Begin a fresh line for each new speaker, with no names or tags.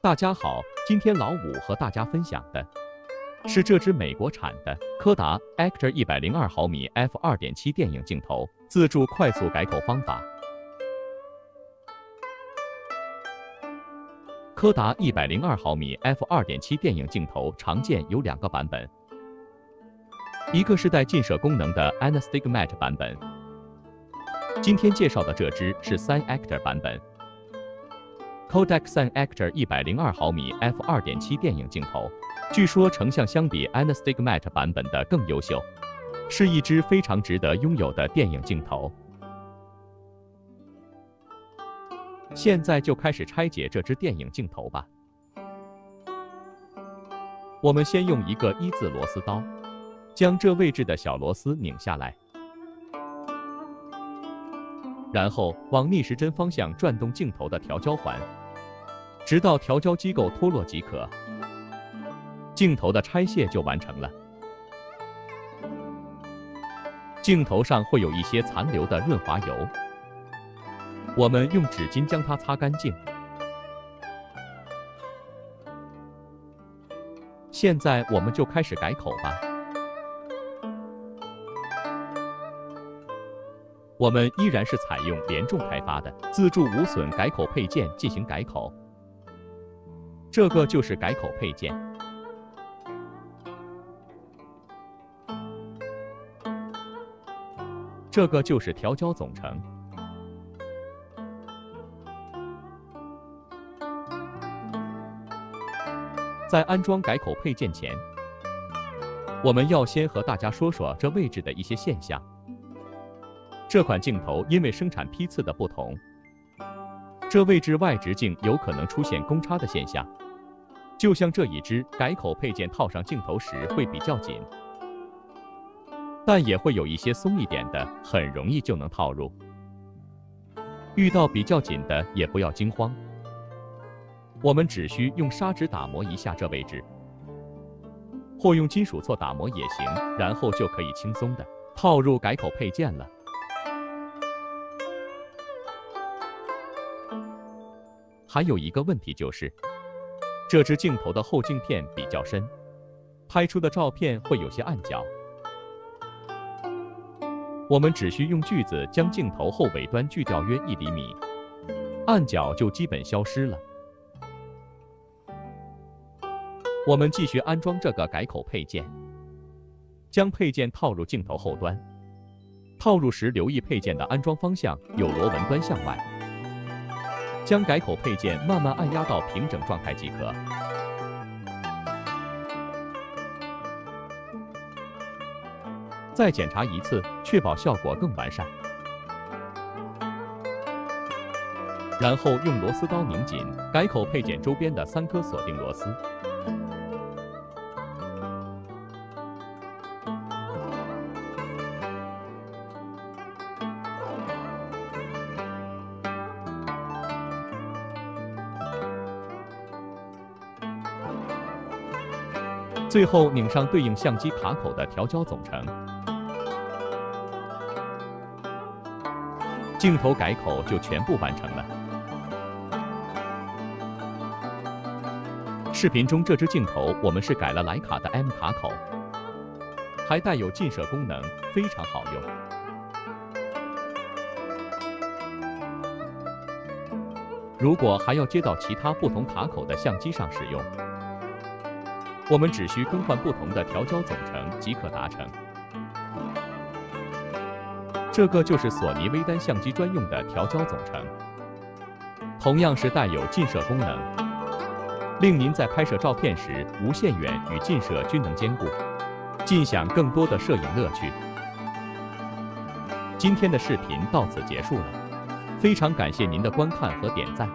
大家好，今天老五和大家分享的是这支美国产的柯达 Actor 一百零二毫米 f 二点七电影镜头自助快速改口方法。柯达一百零二毫米 f 二点七电影镜头常见有两个版本，一个是带近摄功能的 Anastigmat 版本，今天介绍的这支是三 Actor 版本。Kodak Sign Actor 一百零二毫米 f 二点七电影镜头，据说成像相比 Anastigmat 版本的更优秀，是一支非常值得拥有的电影镜头。现在就开始拆解这支电影镜头吧。我们先用一个一字螺丝刀，将这位置的小螺丝拧下来，然后往逆时针方向转动镜头的调焦环。直到调焦机构脱落即可，镜头的拆卸就完成了。镜头上会有一些残留的润滑油，我们用纸巾将它擦干净。现在我们就开始改口吧。我们依然是采用联众开发的自助无损改口配件进行改口。这个就是改口配件，这个就是调焦总成。在安装改口配件前，我们要先和大家说说这位置的一些现象。这款镜头因为生产批次的不同。这位置外直径有可能出现公差的现象，就像这一只改口配件套上镜头时会比较紧，但也会有一些松一点的，很容易就能套入。遇到比较紧的也不要惊慌，我们只需用砂纸打磨一下这位置，或用金属锉打磨也行，然后就可以轻松的套入改口配件了。还有一个问题就是，这支镜头的后镜片比较深，拍出的照片会有些暗角。我们只需用锯子将镜头后尾端锯掉约一厘米，暗角就基本消失了。我们继续安装这个改口配件，将配件套入镜头后端，套入时留意配件的安装方向有螺纹端向外。将改口配件慢慢按压到平整状态即可。再检查一次，确保效果更完善。然后用螺丝刀拧紧改口配件周边的三颗锁定螺丝。最后拧上对应相机卡口的调焦总成，镜头改口就全部完成了。视频中这支镜头我们是改了徕卡的 M 卡口，还带有近摄功能，非常好用。如果还要接到其他不同卡口的相机上使用。我们只需更换不同的调焦总成即可达成。这个就是索尼微单相机专用的调焦总成，同样是带有近摄功能，令您在拍摄照片时无限远与近摄均能兼顾，尽享更多的摄影乐趣。今天的视频到此结束了，非常感谢您的观看和点赞。